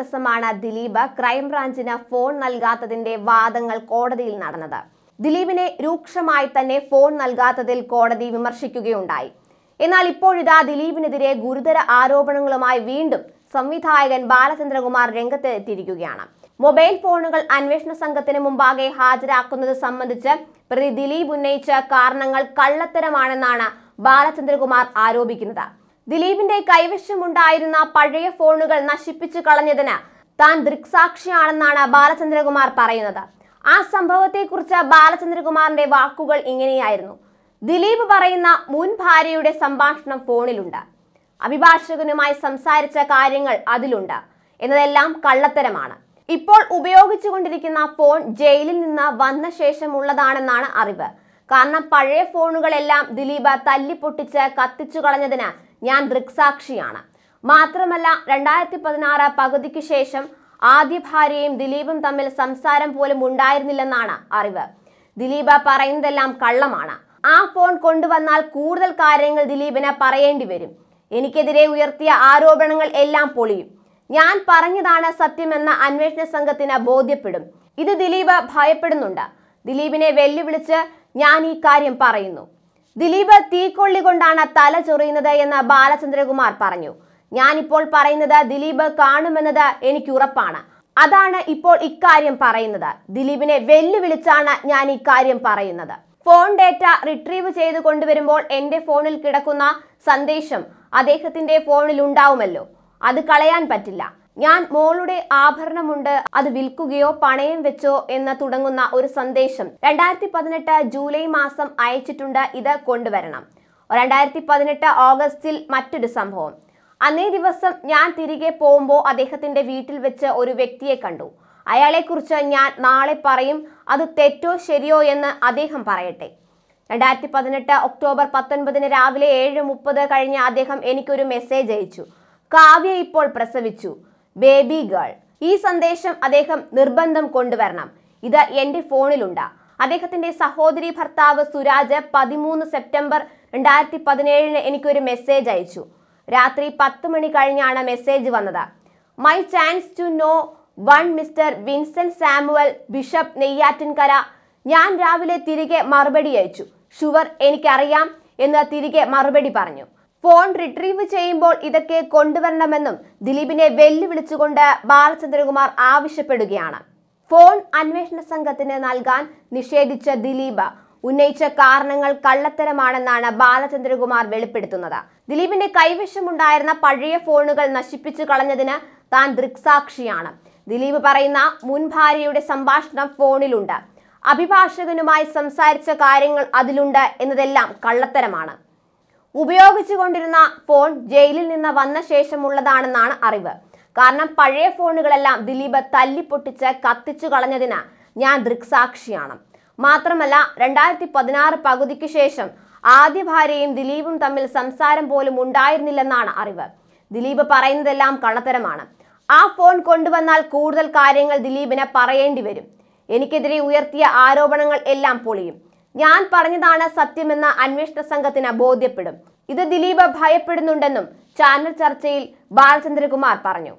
ദിവസമാണ് ദിലീപ് ക്രൈംബ്രാഞ്ചിന് ഫോൺ നൽകാത്തതിന്റെ വാദങ്ങൾ കോടതിയിൽ നടന്നത്. ദിലീപിനെ രൂക്ഷമായി തന്നെ ഫോൺ നൽകാത്തതിൽ കോടതി വിമർശിക്കുകയുണ്ടായി. എന്നാൽ ഇപ്പോഴിതാ ദിലീപിനെതിരെ ഗുരുതര ആരോപണങ്ങളുമായി വീണ്ടും സംവിധായകൻ ബാലചന്ദ്രകുമാർ രംഗത്ത് എത്തിയിരിക്കുകയാണ്. മൊബൈൽ ഫോണുകൾ അന്വേഷണ സംഘത്തിന് മുമ്പാകെ ഹാജരാക്കുന്നത് സംബന്ധിച്ച് പ്രതി ദിലീപ് ഉന്നയിച്ച കാരണങ്ങൾ കള്ളത്തരമാണെന്നാണ് ബാലചന്ദ്രകുമാർ ആരോപിക്കുന്നത്. ദിലീപിന്റെ കൈവശമുണ്ടായിരുന്ന പഴയ ഫോണുകൾ നശിപ്പിച്ചു കളഞ്ഞതിന് താൻ ദൃക്സാക്ഷിയാണെന്നാണ് ബാലചന്ദ്രകുമാർ പറയുന്നത്. ആ സംഭവത്തെക്കുറിച്ച് ബാലചന്ദ്രകുമാറിന്റെ വാക്കുകൾ ഇങ്ങനെയായിരുന്നു. ദിലീപ് പറയുന്ന മുൻ ഭാര്യയുടെ സംഭാഷണം ഫോണിലുണ്ട്. അഭിഭാഷകനുമായി സംസാരിച്ച കാര്യങ്ങൾ അതിലുണ്ട്. എന്നതെല്ലാം കള്ളത്തരമാണ്. ഇപ്പോൾ ഉപയോഗിച്ചുകൊണ്ടിരിക്കുന്ന ഫോൺ ജയിലിൽ നിന്ന് വന്ന ശേഷമുള്ളതാണെന്നാണ് അറിവ്. കാരണം പഴയ ഫോണുകളെല്ലാം ദിലീപ് തല്ലിപ്പൊട്ടിച്ച് കത്തിച്ചു കളഞ്ഞതിന് ഞാൻ ദൃക്സാക്ഷിയാണ്. മാത്രമല്ല രണ്ടായിരത്തി പതിനാറ് പകുതിക്ക് ശേഷം ആദ്യ ഭാര്യയും ദിലീപും തമ്മിൽ സംസാരം പോലും ഉണ്ടായിരുന്നില്ലെന്നാണ് അറിവ്. ദിലീപ പറയുന്നതെല്ലാം കള്ളമാണ്. ആ ഫോൺ കൊണ്ടുവന്നാൽ കൂടുതൽ കാര്യങ്ങൾ ദിലീപിന് പറയേണ്ടി വരും. എനിക്കെതിരെ ഉയർത്തിയ ആരോപണങ്ങൾ എല്ലാം പൊളിയും. ഞാൻ പറഞ്ഞതാണ് സത്യമെന്ന അന്വേഷണ സംഘത്തിന് ബോധ്യപ്പെടും. ഇത് ദിലീപ് ഭയപ്പെടുന്നുണ്ട്. ദിലീപിനെ വെല്ലുവിളിച്ച് ഞാൻ ഈ കാര്യം പറയുന്നു. ദിലീപ് തീക്കൊള്ളി കൊണ്ടാണ് തല ചൊറിയുന്നത് എന്ന് ബാലചന്ദ്രകുമാർ പറഞ്ഞു. ഞാനിപ്പോൾ പറയുന്നത് ദിലീപ് കാണുമെന്നത് എനിക്ക് ഉറപ്പാണ്. അതാണ് ഇപ്പോൾ ഇക്കാര്യം പറയുന്നത്. ദിലീപിനെ വെല്ലുവിളിച്ചാണ് ഞാൻ ഇക്കാര്യം പറയുന്നത്. ഫോൺ ഡേറ്റ റിട്രീവ് ചെയ്ത് കൊണ്ടുവരുമ്പോൾ എന്റെ ഫോണിൽ കിടക്കുന്ന സന്ദേശം അദ്ദേഹത്തിന്റെ ഫോണിൽ ഉണ്ടാവുമല്ലോ അത് കളയാൻ പറ്റില്ല. ഞാൻ മോളുടെ ആഭരണമുണ്ട് അത് വിൽക്കുകയോ പണയം വെച്ചോ എന്ന് തുടങ്ങുന്ന ഒരു സന്ദേശം രണ്ടായിരത്തി പതിനെട്ട് ജൂലൈ മാസം അയച്ചിട്ടുണ്ട് ഇത് കൊണ്ടുവരണം. രണ്ടായിരത്തി പതിനെട്ട് ഓഗസ്റ്റിൽ മറ്റൊരു സംഭവം. അന്നേ ദിവസം ഞാൻ തിരികെ പോകുമ്പോൾ അദ്ദേഹത്തിന്റെ വീട്ടിൽ വെച്ച് ഒരു വ്യക്തിയെ കണ്ടു. അയാളെക്കുറിച്ച് ഞാൻ നാളെ പറയും അത് തെറ്റോ ശരിയോ എന്ന് അദ്ദേഹം പറയട്ടെ. രണ്ടായിരത്തി പതിനെട്ട് ഒക്ടോബർ പത്തൊൻപതിന് രാവിലെ ഏഴ് മുപ്പത് കഴിഞ്ഞ് അദ്ദേഹം എനിക്കൊരു മെസ്സേജ് അയച്ചു. കാവ്യ ഇപ്പോൾ പ്രസവിച്ചു. Baby girl. ഈ സന്ദേശം അദ്ദേഹം നിർബന്ധം കൊണ്ടുവരണം. ഇത് എന്റെ ഫോണിലുണ്ട്. അദ്ദേഹത്തിന്റെ സഹോദരി ഭർത്താവ് സുരാജ് പതിമൂന്ന് സെപ്റ്റംബർ രണ്ടായിരത്തി പതിനേഴിന് എനിക്കൊരു മെസ്സേജ് അയച്ചു. രാത്രി പത്ത് മണി കഴിഞ്ഞാണ് മെസ്സേജ് വന്നത്. My chance to no one mister Vincent Samuel bishop Neyyattinkara. ഞാൻ രാവിലെ തിരികെ മറുപടി അയച്ചു. ഷുവർ എനിക്കറിയാം എന്ന് തിരികെ മറുപടി പറഞ്ഞു. ഫോൺ റിട്രീവ് ചെയ്യുമ്പോൾ ഇതൊക്കെ കൊണ്ടുവരണമെന്നും ദിലീപിനെ വെല്ലുവിളിച്ചുകൊണ്ട് ബാലചന്ദ്രകുമാർ ആവശ്യപ്പെടുകയാണ്. ഫോൺ അന്വേഷണ സംഘത്തിന് നൽകാൻ നിഷേധിച്ച ദിലീപ് ഉന്നയിച്ച കാരണങ്ങൾ കള്ളത്തരമാണെന്നാണ് ബാലചന്ദ്രകുമാർ വെളിപ്പെടുത്തുന്നത്. ദിലീപിന്റെ കൈവശമുണ്ടായിരുന്ന പഴയ ഫോണുകൾ നശിപ്പിച്ചു കളഞ്ഞതിന് താൻ ദൃക്സാക്ഷിയാണ്. ദിലീപ് പറയുന്ന മുൻ ഭാര്യയുടെ സംഭാഷണം ഫോണിലുണ്ട്. അഭിഭാഷകനുമായി സംസാരിച്ച കാര്യങ്ങൾ അതിലുണ്ട് എന്നതെല്ലാം കള്ളത്തരമാണ്. ഉപയോഗിച്ചുകൊണ്ടിരുന്ന ഫോൺ ജയിലിൽ നിന്ന് വന്ന ശേഷമുള്ളതാണെന്നാണ് അറിവ്. കാരണം പഴയ ഫോണുകളെല്ലാം ദിലീപ് തല്ലിപ്പൊട്ടിച്ച് കത്തിച്ചു കളഞ്ഞതിന് ഞാൻ ദൃക്സാക്ഷിയാണ്. മാത്രമല്ല രണ്ടായിരത്തി പതിനാറ് പകുതിക്ക് ശേഷം ആദ്യ ഭാര്യയും ദിലീപും തമ്മിൽ സംസാരം പോലും ഉണ്ടായിരുന്നില്ലെന്നാണ് അറിവ്. ദിലീപ് പറയുന്നതെല്ലാം കള്ളത്തരമാണ്. ആ ഫോൺ കൊണ്ടുവന്നാൽ കൂടുതൽ കാര്യങ്ങൾ ദിലീപിന് പറയേണ്ടി വരും. എനിക്കെതിരെ ഉയർത്തിയ ആരോപണങ്ങൾ എല്ലാം പൊളിയും. ഞാൻ പറഞ്ഞതാണ് സത്യമെന്ന അന്വേഷണ സംഘത്തിന് ബോധ്യപ്പെടും. ഇത് ദിലീപ് ഭയപ്പെടുന്നുണ്ടെന്നും ചാനൽ ചർച്ചയിൽ ബാലചന്ദ്രകുമാർ പറഞ്ഞു.